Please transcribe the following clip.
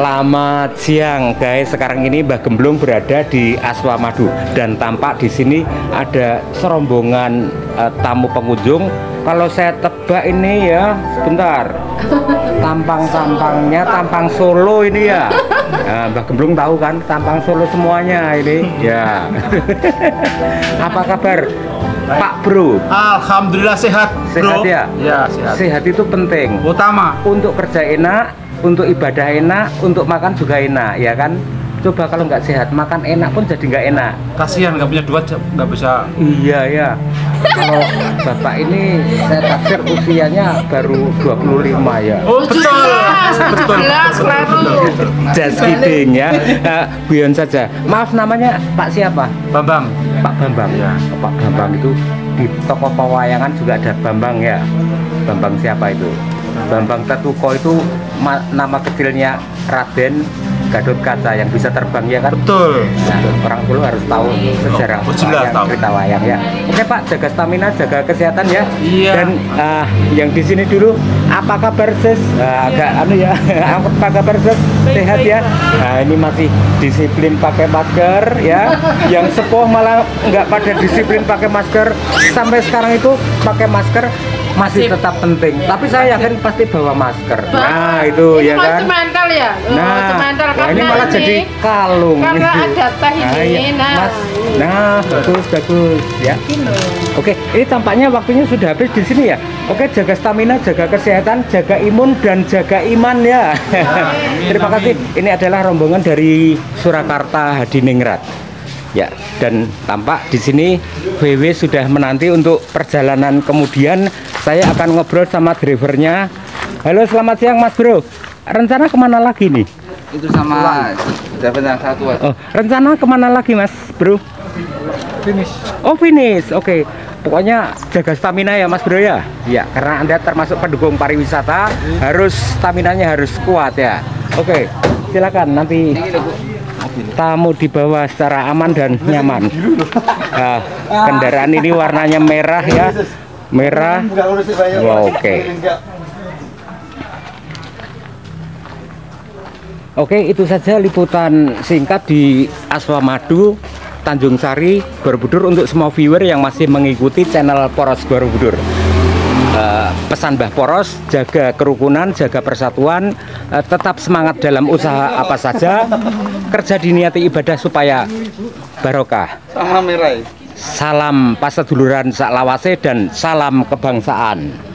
Selamat siang guys. Sekarang ini Mbah Gemblung berada di Aswamadu dan tampak di sini ada serombongan eh, tamu pengunjung. Kalau saya tebak ini ya, sebentar. Tampang-tampangnya tampang Solo ini ya. Nah, Mbah Gemblung tahu kan tampang Solo semuanya ini. Ya. Apa kabar Pak Bro? Alhamdulillah sehat, Sehat bro. ya? Ya sehat. Sehat itu penting. Utama. untuk kerja enak, untuk ibadah enak, untuk makan juga enak, ya kan? Coba kalau nggak sehat, makan enak pun jadi nggak enak. Kasihan nggak punya duit, nggak bisa. Iya ya. Kalau bapak ini saya taksir usianya baru 25 ya. Oh betul. betul. Jelas, baru. Just kidding ya. Nah, Guyon saja. Maaf namanya Pak siapa? Bambang. Pak Bambang. Oh, Pak Bambang itu di toko pewayangan juga ada Bambang ya. Bambang siapa itu? Bambang Tetuko itu ma- nama kecilnya Raden Gatot Kaca yang bisa terbang ya kan? Betul. Nah, orang dulu harus tahu sejarah Oh, wayang, tahu. cerita wayang ya. Oke Pak, jaga stamina, jaga kesehatan ya. Iya. Dan ah, yang di sini dulu, apa kabar sis? Ah, agak anu ya, apa kabar sis? Sehat ya? Nah ini masih disiplin pakai masker ya. Yang sepuh malah nggak pada disiplin pakai masker. Sampai sekarang itu pakai masker masih tetap penting. Tapi saya yakin pasti bawa masker. Nah itu ini ya kan. mental ya oh, Nah, mental wah, ini malah jadi kalung. karena ada teh Nah, ini iya. nah, Mas. ini. Nah, bagus bagus ya. Oke, ini tampaknya waktunya sudah habis di sini ya. Oke, jaga stamina, jaga kesehatan, jaga imun dan jaga iman ya. Terima kasih. Ini adalah rombongan dari Surakarta Hadiningrat. Ya, dan tampak di sini VW sudah menanti untuk perjalanan kemudian saya akan ngobrol sama drivernya. Halo, selamat siang Mas Bro. Rencana ke mana lagi nih? itu sama dapat yang satu aja. Oh, rencana ke mana lagi Mas Bro? Finish. Oh finish, oke. Pokoknya jaga stamina ya Mas Bro ya. Ya, karena Anda termasuk pendukung pariwisata, harus stamina-nya harus kuat ya. Oke, silakan nanti tamu dibawa secara aman dan nyaman. Nah, kendaraan ini warnanya merah ya, merah. Wah, oke. Oke, itu saja liputan singkat di Aswamadu, Tanjung Sari, Borobudur untuk semua viewer yang masih mengikuti channel Poros Borobudur. Eh, pesan Mbah Poros, jaga kerukunan, jaga persatuan, eh, tetap semangat dalam usaha apa saja, kerja diniati ibadah supaya barokah. Sama merah. Salam paseduluran sak lawase dan salam kebangsaan.